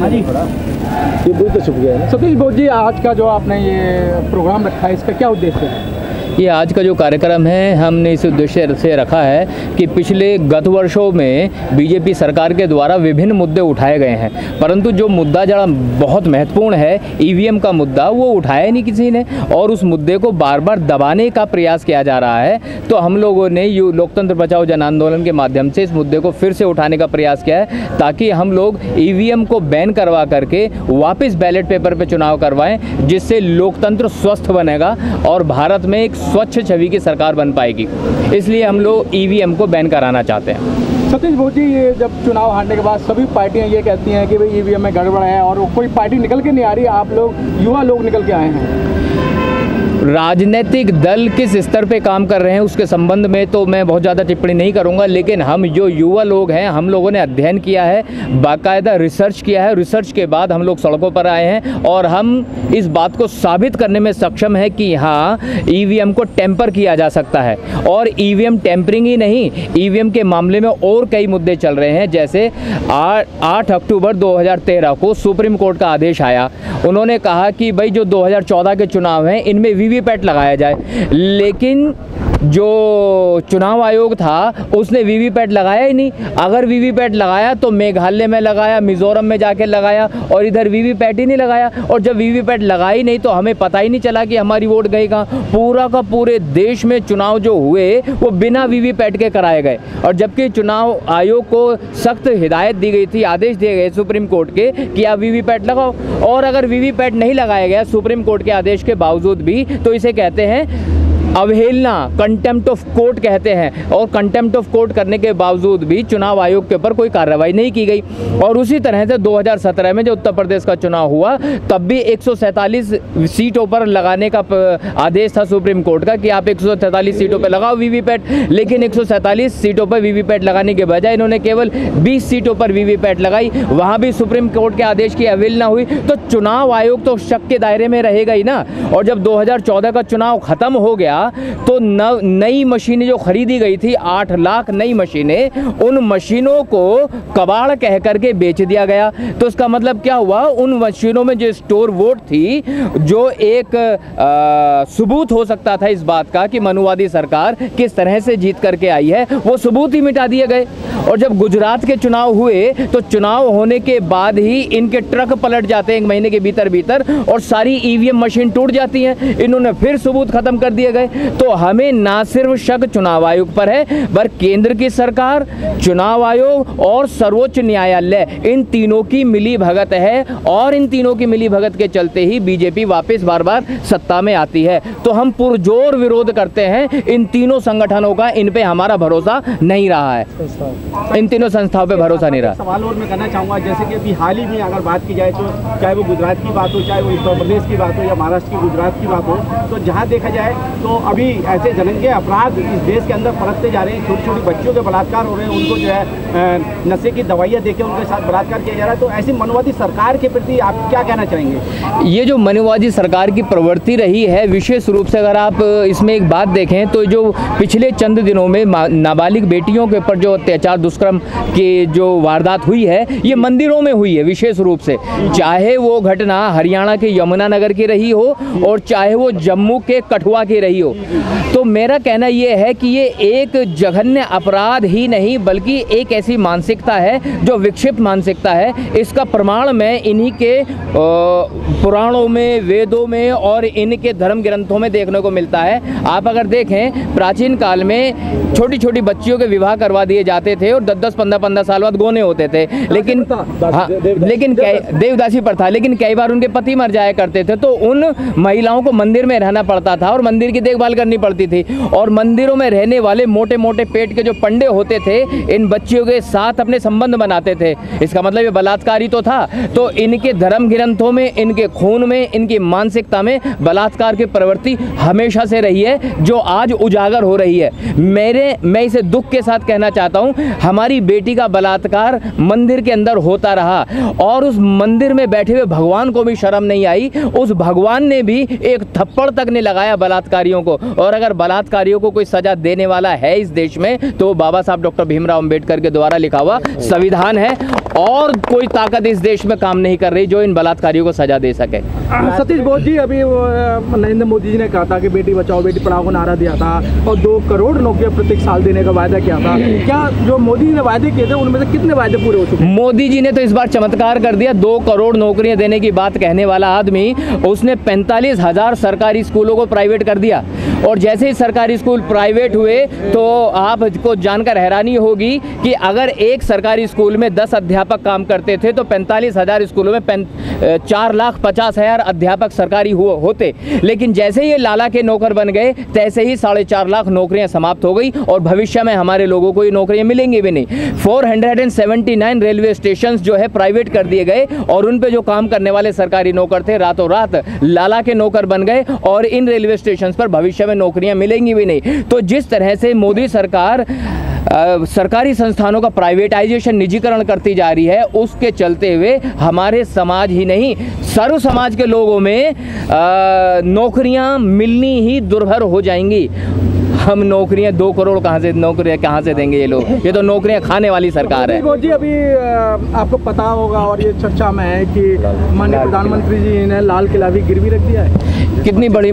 हाँ जी। ये बहुत छुप गया है ना? सतीश बोध जी आज का जो आपने ये प्रोग्राम रखा है इसका क्या उद्देश्य है? ये आज का जो कार्यक्रम है, हमने इस उद्देश्य से रखा है कि पिछले गत वर्षों में बीजेपी सरकार के द्वारा विभिन्न मुद्दे उठाए गए हैं। परंतु जो मुद्दा जरा बहुत महत्वपूर्ण है, ईवीएम का मुद्दा, वो उठाया नहीं किसी ने और उस मुद्दे को बार बार दबाने का प्रयास किया जा रहा है। तो हम लोगों ने यू, लोकतंत्र बचाओ जन आंदोलन के माध्यम से इस मुद्दे को फिर से उठाने का प्रयास किया है, ताकि हम लोग ईवीएम को बैन करवा करके वापस बैलेट पेपर पे चुनाव करवाएँ, जिससे लोकतंत्र स्वस्थ बनेगा और भारत में एक स्वच्छ छवि की सरकार बन पाएगी। इसलिए हम लोग ईवीएम को बैन कराना चाहते हैं। सतीश भोजी जी, ये जब चुनाव हारने के बाद सभी पार्टियाँ ये कहती हैं कि भाई ईवीएम में गड़बड़ है और कोई पार्टी निकल के नहीं आ रही, आप लोग, युवा लोग निकल के आए हैं। राजनीतिक दल किस स्तर पे काम कर रहे हैं, उसके संबंध में तो मैं बहुत ज़्यादा टिप्पणी नहीं करूँगा, लेकिन हम जो युवा लोग हैं, हम लोगों ने अध्ययन किया है, बाकायदा रिसर्च किया है, रिसर्च के बाद हम लोग सड़कों पर आए हैं, और हम इस बात को साबित करने में सक्षम है कि हाँ ईवीएम को टेम्पर किया जा सकता है, और ईवीएम टेम्परिंग ही नहीं ईवीएम के मामले में और कई मुद्दे चल रहे हैं, जैसे आठ अक्टूबर 2013 को सुप्रीम कोर्ट का आदेश आया, उन्होंने कहा कि भाई जो 2014 के चुनाव हैं, इनमें वीवीपैट लगाया जाए। लेकिन जो चुनाव आयोग था, उसने वीवीपैट लगाया ही नहीं। अगर वीवीपैट लगाया तो मेघालय में लगाया, मिजोरम में जाके लगाया, और इधर वीवीपैट ही नहीं लगाया। और जब वीवीपैट लगा ही नहीं तो हमें पता ही नहीं चला कि हमारी वोट गई कहाँ। पूरा का पूरे देश में चुनाव जो हुए, वो बिना वीवीपैट के कराए गए। और जबकि चुनाव आयोग को सख्त हिदायत दी गई थी, आदेश दिए गए सुप्रीम कोर्ट के, कि आप वीवीपैट लगाओ। और अगर वीवीपैट नहीं लगाया गया, सुप्रीम कोर्ट के आदेश के बावजूद भी तो इसे कहते हैं अवहेलना कंटेम्प्ट ऑफ़ कोर्ट कहते हैं और कंटेम्प्ट ऑफ़ कोर्ट करने के बावजूद भी चुनाव आयोग के ऊपर कोई कार्रवाई नहीं की गई। और उसी तरह से 2017 में जो उत्तर प्रदेश का चुनाव हुआ, तब भी एक सीटों पर लगाने का आदेश था सुप्रीम कोर्ट का कि आप एक सौ सैंतालीस सीटों पर लगाओ वीवीपैट। लेकिन एक सौ सैंतालीस सीटों पर वीवीपैट लगाने के बजाय इन्होंने केवल बीस सीटों पर वीवीपैट लगाई। वहाँ भी सुप्रीम कोर्ट के आदेश की अवहेलना हुई। तो चुनाव आयोग तो शक के दायरे में रहेगा ही ना। और जब दो हज़ार चौदह का चुनाव खत्म हो गया तो नई मशीनें जो खरीदी गई थी आठ लाख नई मशीनें उन मशीनों को कबाड़ कह करके बेच दिया गया। तो इसका मतलब क्या हुआ? उन मशीनों में जो स्टोर वोट थी जो एक आ, सबूत हो सकता था इस बात का कि मनुवादी सरकार किस तरह से जीत करके आई है वो सबूत ही मिटा दिए गए। और जब गुजरात के चुनाव हुए तो चुनाव होने के बाद ही इनके ट्रक पलट जाते हैं एक महीने के भीतर भीतर और सारी ईवीएम मशीन टूट जाती हैं। इन्होंने फिर सबूत खत्म कर दिए गए। तो हमें ना सिर्फ़ शक चुनाव आयोग पर है, पर केंद्र की सरकार, चुनाव आयोग और सर्वोच्च न्यायालय, इन तीनों की मिली भगत है और इन तीनों की मिली भगत के चलते ही बीजेपी वापस बार बार सत्ता में आती है। तो हम पुरजोर विरोध करते हैं, इन तीनों संगठनों का, इन पे हमारा भरोसा नहीं रहा है। इन तीनों संस्थाओं पे भरोसा नहीं रहा। सवाल और मैं करना चाहूँगा, जैसे कि अभी हाल ही में अगर बात की जाए तो चाहे वो गुजरात की बात हो, चाहे वो उत्तर प्रदेश की बात हो या महाराष्ट्र की गुजरात की बात हो तो जहाँ देखा जाए तो अभी ऐसे जनंगे अपराध इस देश के अंदर पलटते जा रहे हैं। छोटी छोटी बच्चियों के बलात्कार हो रहे हैं, उनको जो है नशे की दवाइयाँ देके उनके साथ बलात्कार किया जा रहा है। तो ऐसी मनवादी सरकार के प्रति आप क्या कहना चाहेंगे? ये जो मनवादी सरकार की प्रवृत्ति रही है, विशेष रूप से अगर आप इसमें एक बात देखें तो जो पिछले चंद दिनों में, नाबालिग बेटियों के ऊपर जो अत्याचार, दुष्कर्म की जो वारदात हुई है, ये मंदिरों में हुई है, विशेष रूप से। चाहे वो घटना हरियाणा के यमुनानगर की रही हो, और चाहे वो जम्मू के कठुआ की रही हो तो मेरा कहना ये है कि ये एक जघन्य अपराध ही नहीं बल्कि एक ऐसी मानसिकता है जो विक्षिप्त मानसिकता है। इसका प्रमाण मैं इन्हीं के पुराणों में वेदों में और इनके धर्म ग्रंथों में देखने को मिलता है। आप अगर देखें प्राचीन काल में छोटी छोटी बच्चियों के विवाह करवा दिए जाते थे और दस दस पंद्रह पंद्रह साल बाद गोने होते थे। लेकिन हाँ लेकिन देवदासी पर था लेकिन कई बार उनके पति मर जाया करते थे तो उन महिलाओं को मंदिर में रहना पड़ता था और मंदिर की देखभाल करनी पड़ती थी। और मंदिरों में रहने वाले मोटे मोटे पेट के जो पंडे होते थे, इन बच्चियों के साथ अपने संबंध बनाते थे। इसका मतलब ये बलात्कारी तो था। तो इनके धर्म ग्रंथों में, इनके खून में, इनकी मानसिकता में बलात्कार की प्रवृत्ति हमेशा से रही है, जो आज उजागर हो रही है। मेरे, मैं इसे दुख के साथ कहना चाहता हूँ, हमारी बेटी का बलात्कार मंदिर के अंदर होता रहा। और उस मंदिर में बैठे हुए भगवान को भी शर्म नहीं आई। उस भगवान ने भी एक थप्पड़ तक नहीं लगाया बलात्कारियों को। और अगर बलात्कारियों को कोई सजा देने वाला है इस देश में तो बाबा साहब डॉक्टर भीमराव अंबेडकर के द्वारा लिखा हुआ संविधान है। और कोई ताकत इस देश में काम नहीं कर रही जो इन बलात्कारियों को सजा दे सके। सतीश बोस जी अभी नरेंद्र मोदी जी ने कहा था कि बेटी बचाओ बेटी पढ़ाओ को नारा दिया था और दो करोड़ नौकरियाँ प्रत्येक साल देने का वायदा किया था। क्या जो मोदी जी ने वायदे किए थे उनमें से कितने वायदे पूरे हो चुके मोदी जी ने तो इस बार चमत्कार कर दिया। दो करोड़ नौकरियाँ देने की बात कहने वाला आदमी उसने पैंतालीस हज़ार सरकारी स्कूलों को प्राइवेट कर दिया। और जैसे ही सरकारी स्कूल प्राइवेट हुए तो आपको जानकर हैरानी होगी कि अगर एक सरकारी स्कूल में दस अध्यापक काम करते थे तो पैंतालीस हज़ार स्कूलों में पैं- चार लाख पचास हज़ार अध्यापक सरकारी हुए होते। लेकिन जैसे ही ये लाला के नौकर बन गए, तैसे ही साढ़े चार लाख नौकरियाँ समाप्त हो गई और भविष्य में हमारे लोगों को ये नौकरियाँ मिलेंगी भी नहीं। 479 रेलवे स्टेशन जो है प्राइवेट कर दिए गए और उन पे जो काम करने वाले सरकारी नौकर थे, रातों रात लाला के नौकर बन गए और इन रेलवे स्टेशन पर भविष्य में नौकरियाँ मिलेंगी भी नहीं। तो जिस तरह से मोदी सरकार सरकारी संस्थानों का प्राइवेटाइजेशन निजीकरण करती जा रही है। उसके चलते हुए हमारे समाज ही नहीं, सर्व समाज के लोगों में नौकरियाँ मिलनी ही दुर्भर हो जाएँगी। हम नौकरियाँ दो करोड़ कहाँ से नौकरियाँ कहाँ से देंगे ये लोग? ये तो नौकरियाँ खाने वाली सरकार है। जी अभी आपको पता होगा और ये चर्चा में है कि माननीय प्रधानमंत्री जी ने लाल किला भी गिरवी रख दिया है। कितनी बड़ी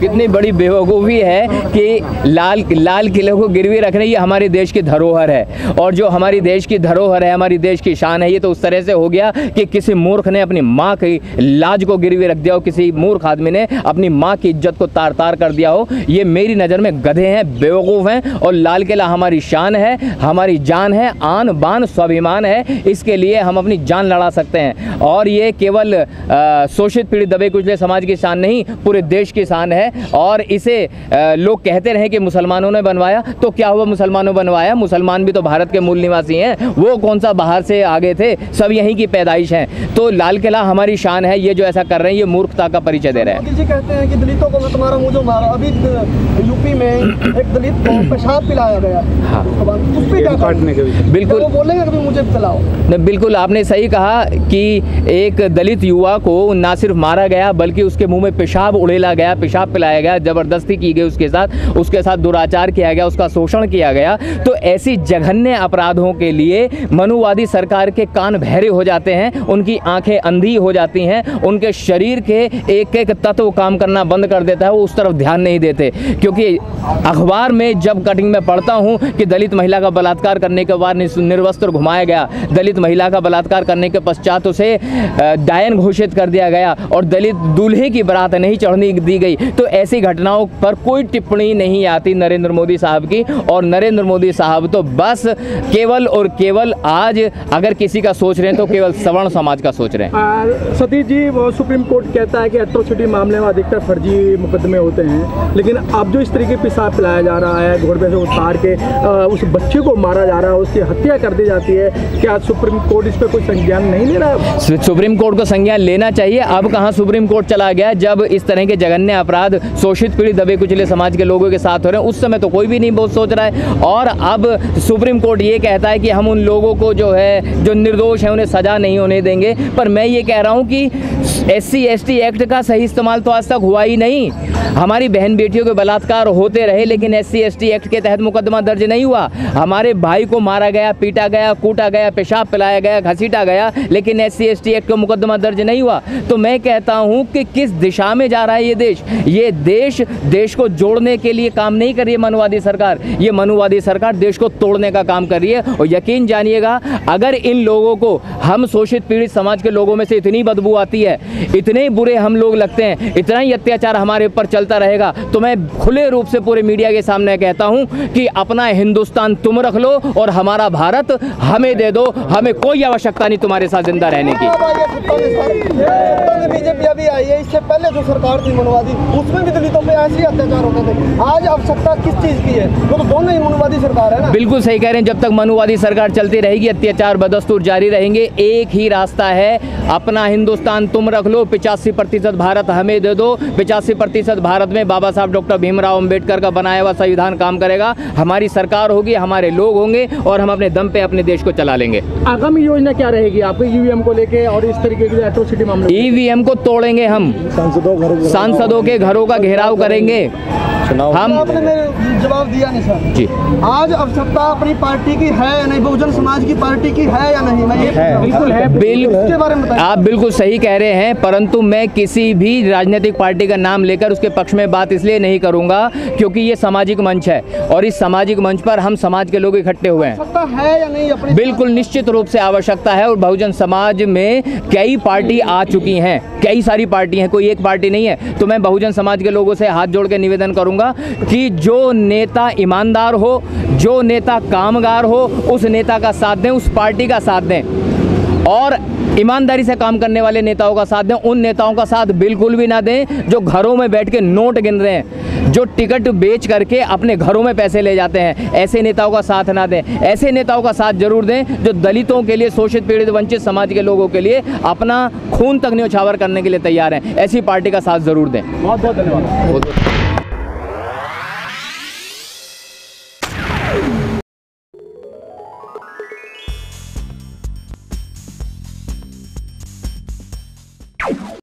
कितनी बड़ी बेवकूफ़ी है कि लाल लाल किले को गिरवी रखने ये हमारे देश की धरोहर है। और जो हमारी देश की धरोहर है हमारी देश की शान है ये तो उस तरह से हो गया कि किसी मूर्ख ने अपनी माँ की लाज को गिरवी रख दिया हो किसी मूर्ख आदमी ने अपनी माँ की इज़्ज़त को तार तार कर दिया हो ये मेरी नज़र में गधे हैं, बेवकूफ़ हैं और लाल किला हमारी शान है, हमारी जान है आन बान स्वाभिमान है, इसके लिए हम अपनी जान लड़ा सकते हैं। और ये केवल शोषित पीड़ित दबे कुचले समाज की शान नहीं, पूरे देश की शान है। और इसे लोग कहते रहे कि मुसलमानों ने बनवाया तो क्या हुआ मुसलमानों बनवाया? मुसलमान भी तो भारत के मूल निवासी हैं। वो कौन सा बाहर से आगे थे? सब यहीं की पैदाइश हैं। तो लाल किला हमारी शान है, ये जो ऐसा कर रहे हैं, ये मूर्खता का परिचय दे रहे हैं। जी कहते हैं कि दलितों को मैं तुम्हारा मुँह मारा, अभी यूपी में एक दलित को पेशाब पिलाया गया। हाँ। उस क्या काटने के बिल्कुल। वो बोलेंगे कि मुझे पिलाओ। न, बिल्कुल आपने सही कहा कि एक दलित युवा को ना सिर्फ़ मारा गया बल्कि उसके मुँह में पेशाब उड़ेला गया पेशाब पिलाया गया ज़बरदस्ती की गई उसके साथ उसके साथ दुराचार किया गया उसका शोषण किया गया। तो ऐसी जघन्य अपराधों के लिए मनुवादी सरकार के कान बहरे हो जाते हैं उनकी आँखें अंधी हो जाती हैं उनके शरीर के एक एक तत्व काम करना बंद कर देता है वो उस तरफ़ ध्यान नहीं देते। क्योंकि अखबार में जब कटिंग में पढ़ता हूँ कि दलित महिला का बलात्कार करने के बाद निर्वस्त्र घुमाया गया। दलित महिला का बलात्कार करने के पश्चात उसे डायन घोषित कर दिया गया और दलित दूल्हे की बारात नहीं चढ़ने दी गई। तो ऐसी घटनाओं पर कोई टिप्पणी नहीं आती नरेंद्र मोदी साहब की और नरेंद्र मोदी साहब तो बस केवल और केवल आज अगर किसी का सोच रहे हैं तो केवल सवर्ण समाज का सोच रहे हैं। सतीश जी, वो सुप्रीम कोर्ट कहता है कि एट्रोसिटी मामले में अधिकतर फर्जी मुकदमे होते हैं। लेकिन अब जो इस तरीके पेशाब पिलाया जा रहा है घोड़ से उतार के आ, उस बच्चे को मारा जा रहा है उसकी हत्या कर दी जाती है। क्या सुप्रीम कोर्ट इस पर कोई संज्ञान नहीं ले रहा? सुप्रीम कोर्ट को संज्ञान लेना चाहिए। अब कहाँ सुप्रीम कोर्ट चला गया? जब इस तरह के जघन्य अपराध शोषित पीड़ित दबे कुचले समाज के लोगों के साथ हो रहे हैं उस समय तो कोई भी नहीं बहुत सोच रहा है। और अब सुप्रीम कोर्ट ये कहता है कि हम उन लोगों को जो है जो निर्दोष है उन्हें सजा नहीं होने देंगे। पर मैं ये कह रहा हूँ कि एस सी एक्ट का सही इस्तेमाल तो आज तक हुआ ही नहीं। हमारी बहन बेटियों के बलात्कार होते रहे, लेकिन एस सी एक्ट के तहत मुकदमा दर्ज नहीं हुआ। हमारे भाई को मारा गया, पीटा गया, कूटा गया, पेशाब पिलाया गया, घसीटा गया, लेकिन एस सी एक्ट का मुकदमा दर्ज नहीं हुआ। तो मैं कहता हूँ कि किस दिशा में जा रहा है ये देश? ये देश देश को जोड़ने के लिए काम नहीं कर रही है मनुवादी सरकार। ये मनुवादी सरकार देश को तोड़ने का काम कर रही है। और यकीन जानिएगा, अगर इन लोगों को हम शोषित पीड़ित समाज के लोगों में से इतनी बदबू आती है इतने ही बुरे हम लोग लगते हैं, इतना ही अत्याचार हमारे ऊपर चलता रहेगा। तो मैं खुले रूप से पूरे मीडिया के सामने कहता हूँ कि अपना हिंदुस्तान तुम रख लो और हमारा भारत हमें दे दो, हमें कोई आवश्यकता नहीं तुम्हारे साथ ज़िंदा रहने की। आई है इससे पहले जो सरकार थी मनवादी उसमें भी दलितों पे ऐसे ही अत्याचार होते थे। आज अब सत्ता किस चीज़ की है? वो तो दोनों ही मनवादी सरकार है ना? बिल्कुल सही कह रहे हैं जब तक मनुवादी सरकार चलती रहेगी अत्याचार बदस्तूर जारी रहेंगे एक ही रास्ता है अपना हिंदुस्तान तुम रख लो पिचासी प्रतिशत भारत हमें दे दो पिचासी प्रतिशत भारत में बाबा साहब डॉक्टर भीमराव अंबेडकर का बनाया हुआ संविधान काम करेगा हमारी सरकार होगी हमारे लोग होंगे और हम अपने दम पे अपने देश को चला लेंगे। आगामी योजना क्या रहेगी आपके ईवीएम को लेके और इस तरीके के एट्रोसिटी मामले ईवीएम को तोड़ेंगे हम सांसदों के घरों का घेराव करेंगे। हम आपने मेरे जवाब दिया नहीं सर। जी। आज आवश्यकता अपनी पार्टी की है या नहीं? बहुजन समाज की पार्टी की है या नहीं? मैं ये बिल्कुल है। इसके बारे में आप बिल्कुल सही कह रहे हैं परंतु मैं किसी भी राजनीतिक पार्टी का नाम लेकर उसके पक्ष में बात इसलिए नहीं करूँगा क्योंकि ये सामाजिक मंच है और इस सामाजिक मंच पर हम समाज के लोग इकट्ठे हुए हैं। है या नहीं अपनी? बिल्कुल निश्चित रूप से आवश्यकता है और बहुजन समाज में कई पार्टी आ चुकी हैं कई सारी पार्टी हैं कोई एक पार्टी नहीं है। तो मैं बहुजन समाज के लोगों से हाथ जोड़ के निवेदन करूँगा कि जो नेता ईमानदार हो, जो नेता कामगार हो, उस नेता का साथ दें, उस पार्टी का साथ दें। और ईमानदारी से काम करने वाले नेताओं का साथ दें, उन नेताओं का साथ बिल्कुल भी ना दें जो घरों में बैठ के नोट गिन रहे हैं, जो टिकट बेच करके अपने घरों में पैसे ले जाते हैं। ऐसे नेताओं का साथ ना दें। ऐसे नेताओं का साथ ज़रूर दें जो दलितों के लिए, शोषित पीड़ित, वंचित समाज के लोगों के लिए अपना खून तक न्यौछावर करने के लिए तैयार हैं। ऐसी पार्टी का साथ ज़रूर दें। बहुत बहुत धन्यवाद।